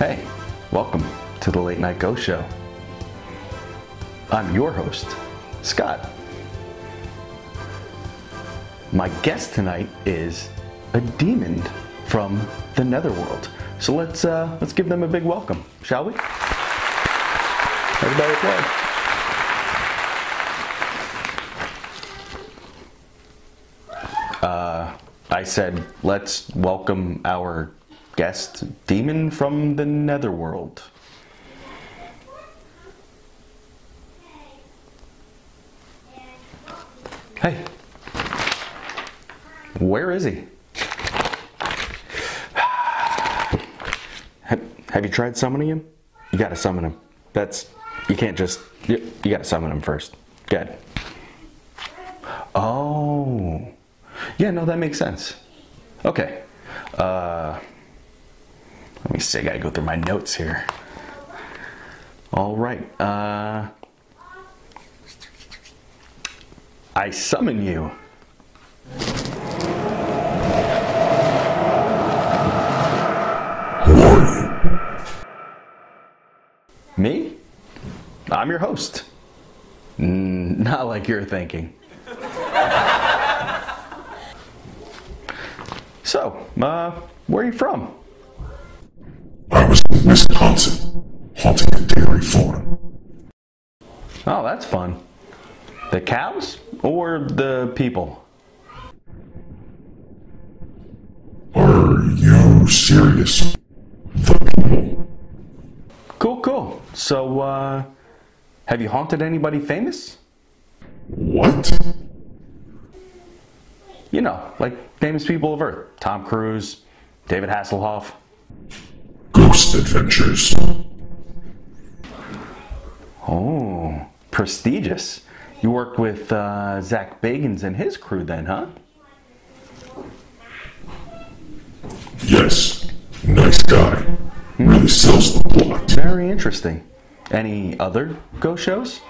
Hey, welcome to the Late Night Ghost Show. I'm your host, Scott. My guest tonight is a demon from the Netherworld. So let's uh, let's give them a big welcome, shall we? Everybody applaud. Uh, I said, let's welcome our guest demon from the Netherworld. Hey, where is he? Have, you tried summoning him? You gotta summon him. That's, you can't just, you, you gotta summon him first. Good. Oh. Yeah, no, that makes sense. Okay. Uh, let me see, I gotta go through my notes here. All right. Uh, I summon you. Who are you? Me? I'm your host. Mm, not like you're thinking. so, uh, where are you from? Was haunting a dairy farm. Oh, that's fun. The cows or the people? Are you serious? The people. Cool, cool. So, uh, have you haunted anybody famous? What? You know, like famous people of Earth. Tom Cruise, David Hasselhoff. Ghost adventures. Oh, prestigious. You worked with uh, Zach Bagans and his crew then, huh? Yes. Nice guy. Really sells the plot. Very interesting. Any other ghost shows?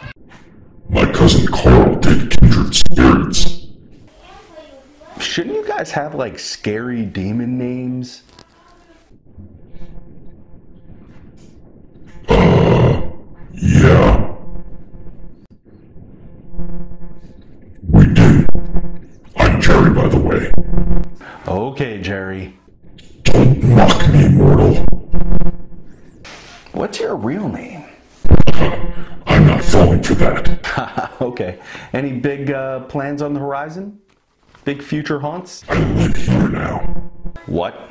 My cousin Carl did kindred spirits. Shouldn't you guys have like scary demon names? By the way. Okay, Jerry. Don't mock me, mortal. What's your real name? I'm not falling for that. okay. Any big uh, plans on the horizon? Big future haunts? I live here now. What?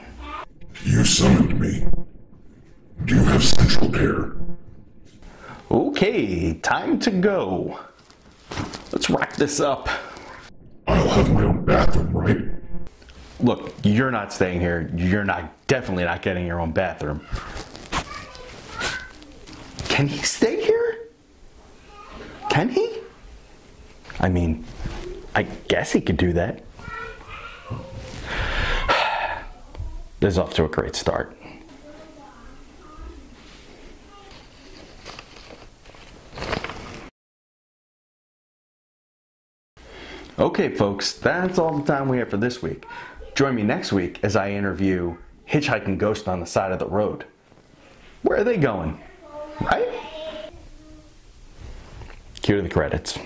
You summoned me. Do you have central air? Okay, time to go. Let's wrap this up. I'll have my bathroom, right? Look, you're not staying here. You're not definitely not getting your own bathroom. Can he stay here? Can he? I mean, I guess he could do that. This is off to a great start. Okay, folks, that's all the time we have for this week. Join me next week as I interview Hitchhiking Ghost on the Side of the Road. Where are they going? Right? Cue to the credits.